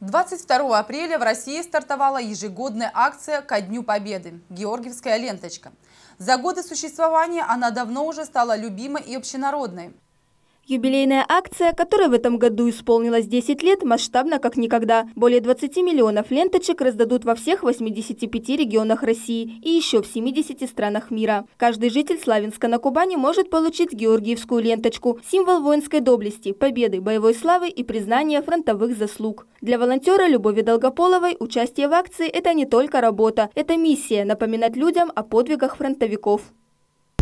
22 апреля в России стартовала ежегодная акция «Ко Дню Победы» – «Георгиевская ленточка». За годы существования она давно уже стала любимой и общенародной. Юбилейная акция, которая в этом году исполнилась 10 лет, масштабна как никогда. Более 20 миллионов ленточек раздадут во всех 85 регионах России и еще в 70 странах мира. Каждый житель Славянска на Кубани может получить георгиевскую ленточку – символ воинской доблести, победы, боевой славы и признания фронтовых заслуг. Для волонтера Любови Долгополовой участие в акции – это не только работа, это миссия – напоминать людям о подвигах фронтовиков.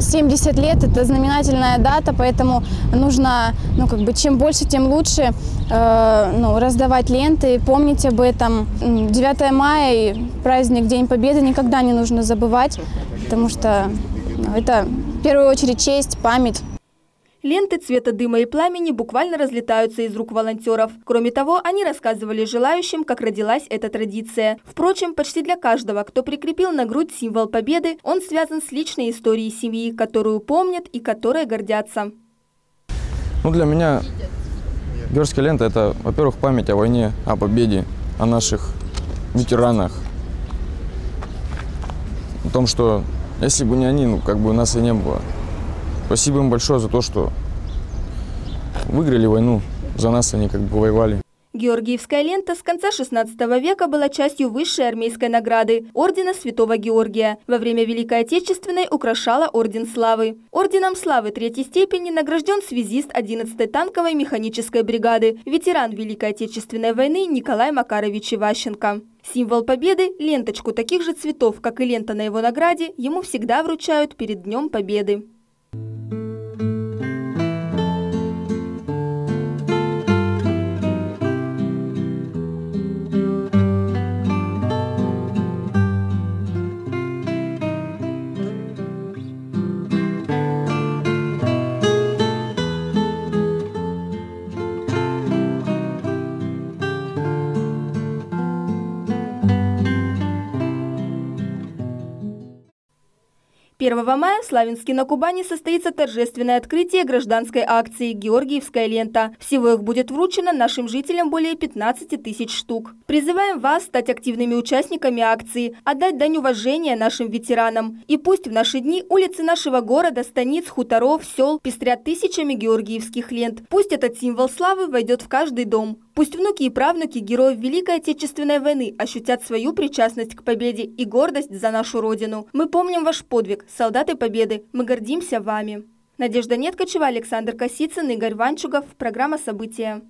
70 лет – это знаменательная дата, поэтому нужно, ну, как бы, чем больше, тем лучше э, ну, раздавать ленты, помнить об этом. 9 мая, праздник День Победы, никогда не нужно забывать, потому что ну, это в первую очередь честь, память. Ленты цвета дыма и пламени буквально разлетаются из рук волонтеров. Кроме того, они рассказывали желающим, как родилась эта традиция. Впрочем, почти для каждого, кто прикрепил на грудь символ победы, он связан с личной историей семьи, которую помнят и которой гордятся. Ну, для меня Георгская лента – это, во-первых, память о войне, о победе, о наших ветеранах. О том, что если бы не они, ну, как бы нас и не было. Спасибо им большое за то, что выиграли войну. За нас они как бы воевали. Георгиевская лента с конца XVI века была частью высшей армейской награды – Ордена Святого Георгия. Во время Великой Отечественной украшала Орден Славы. Орденом Славы третьей степени награжден связист 11-й танковой механической бригады, ветеран Великой Отечественной войны Николай Макарович Иващенко. Символ победы – ленточку таких же цветов, как и лента на его награде, ему всегда вручают перед Днем Победы. Первого мая в Славянске на Кубани состоится торжественное открытие гражданской акции «Георгиевская лента». Всего их будет вручено нашим жителям более 15 тысяч штук. Призываем вас стать активными участниками акции, отдать дань уважения нашим ветеранам. И пусть в наши дни улицы нашего города, станиц, хуторов, сел пестрят тысячами георгиевских лент. Пусть этот символ славы войдет в каждый дом. Пусть внуки и правнуки героев Великой Отечественной войны ощутят свою причастность к победе и гордость за нашу Родину. Мы помним ваш подвиг, солдаты Победы. Мы гордимся вами. Надежда Неткачева, Александр Косицын, Игорь Ванчугов. Программа «События».